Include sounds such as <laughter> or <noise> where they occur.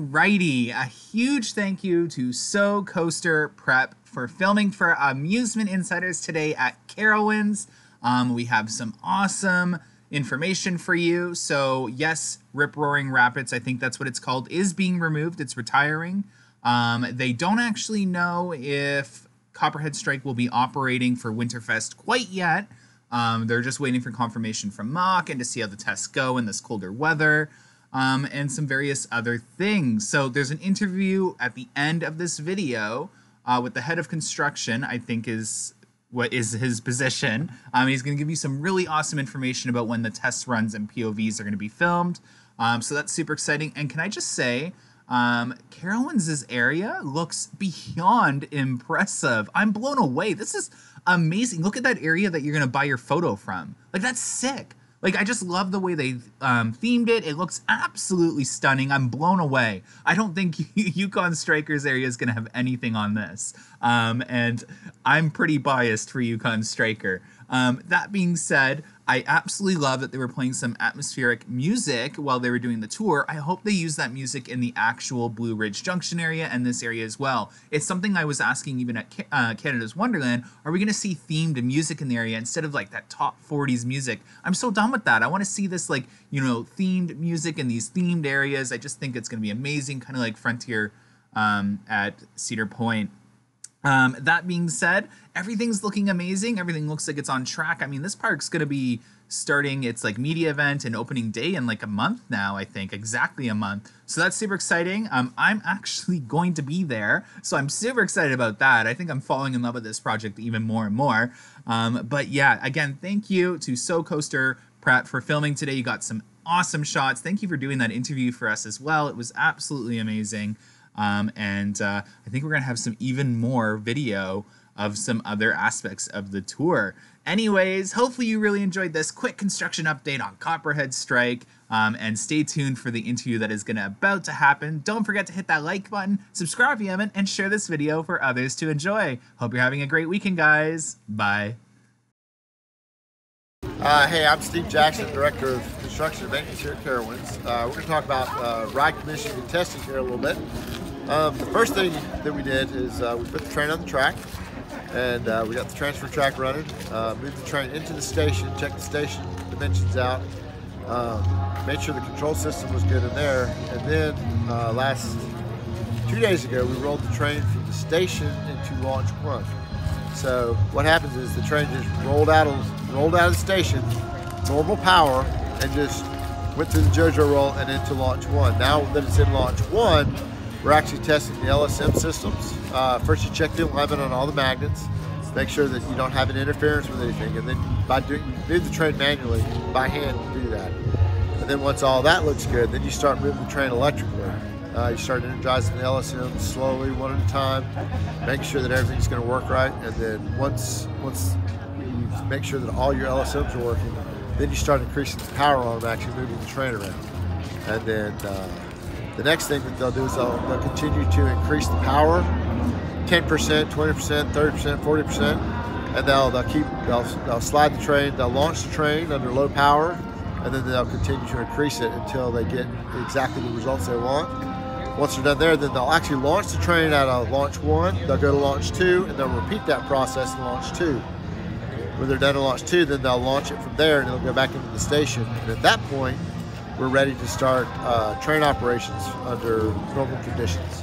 Alrighty, a huge thank you to So Coaster Prep for filming for Amusement Insiders today at Carowinds. Um, we have some awesome information for you. So, yes, Rip Roaring Rapids, I think that's what it's called, is being removed. It's retiring. Um, they don't actually know if Copperhead Strike will be operating for Winterfest quite yet. Um, they're just waiting for confirmation from Mack and to see how the tests go in this colder weather. Um, and some various other things. So there's an interview at the end of this video uh, with the head of construction, I think is what is his position. Um, he's going to give you some really awesome information about when the test runs and POVs are going to be filmed. Um, so that's super exciting. And can I just say, um, Carowinds' area looks beyond <laughs> impressive. I'm blown away. This is amazing. Look at that area that you're going to buy your photo from. Like, that's sick. Like, I just love the way they um, themed it. It looks absolutely stunning. I'm blown away. I don't think <laughs> Yukon Strikers area is going to have anything on this. Um, and I'm pretty biased for Yukon Striker. Um, that being said, I absolutely love that they were playing some atmospheric music while they were doing the tour. I hope they use that music in the actual Blue Ridge Junction area and this area as well. It's something I was asking even at uh, Canada's Wonderland. Are we going to see themed music in the area instead of like that top 40s music? I'm so done with that. I want to see this like, you know, themed music in these themed areas. I just think it's going to be amazing, kind of like Frontier um, at Cedar Point. Um, that being said, everything's looking amazing. Everything looks like it's on track. I mean, this park's going to be starting its like media event and opening day in like a month now, I think, exactly a month. So that's super exciting. Um, I'm <laughs> actually going to be there, so I'm super excited about that. I think I'm falling in love with this project even more and more. Um, but yeah, again, thank you to So Coaster Prep for filming today. You got some awesome shots. Thank you for doing that interview for us as well. It was absolutely amazing. Um, and uh, I think we're going to have some even more video of some other aspects of the tour. Anyways, hopefully you really enjoyed this quick construction update on Copperhead Strike. Um, and stay tuned for the interview that is going to about to happen. Don't forget to hit that like button, subscribe if you haven't, and share this video for others to enjoy. Hope you're having a great weekend, guys. Bye. Uh, hey, I'm Steve Jackson, Director of Construction and Maintenance here at Carowinds. Uh, we're going to talk about uh, ride commissioning and testing here a little bit. Um, the first thing that we did is uh, we put the train on the track and uh, we got the transfer track running, uh, moved the train into the station, checked the station dimensions out, um, made sure the control system was good in there, and then uh, last two days ago we rolled the train from the station into launch one. So what happens is the train just rolled out of rolled out of the station, normal power, and just went through the JoJo roll and into launch one. Now that it's in launch one, we're actually testing the LSM systems. Uh, first, you check the alignment on all the magnets, make sure that you don't have an interference with anything, and then by doing move the train manually by hand do that. And then once all that looks good, then you start moving the train electrically. Uh, you start energizing the LSM slowly, one at a time, make sure that everything's going to work right, and then once once you make sure that all your LSMs are working, then you start increasing the power on them, actually moving the train around, and then. Uh, the next thing that they'll do is they'll, they'll continue to increase the power 10%, 20%, 30%, 40%, and they'll, they'll keep, they'll, they'll slide the train, they'll launch the train under low power, and then they'll continue to increase it until they get exactly the results they want. Once they're done there, then they'll actually launch the train out of launch one, they'll go to launch two, and they'll repeat that process in launch two. When they're done in launch two, then they'll launch it from there and it'll go back into the station. And at that point, we're ready to start uh, train operations under normal conditions.